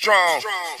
strong. strong.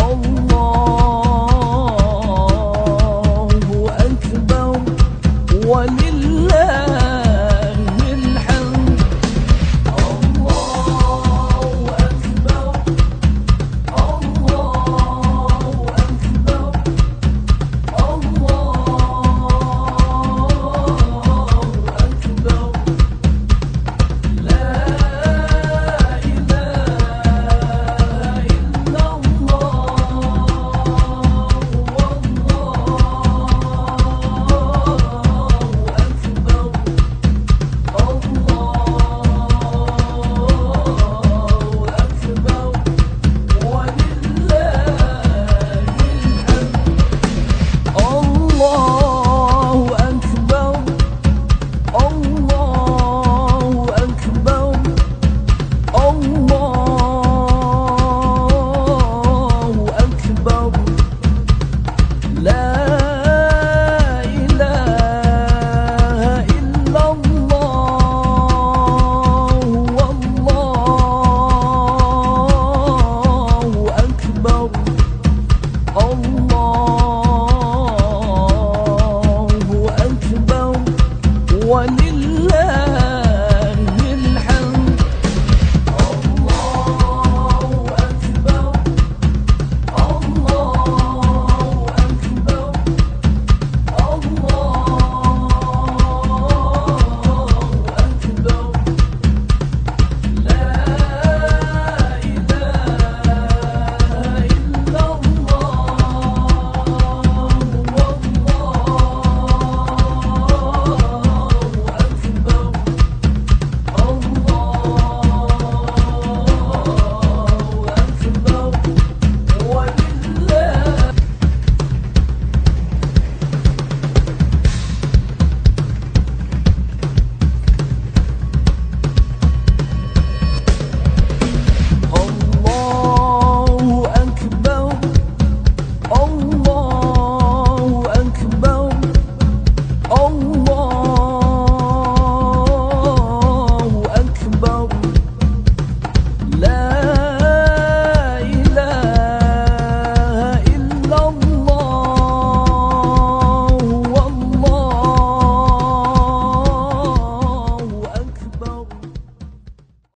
Oh, Allah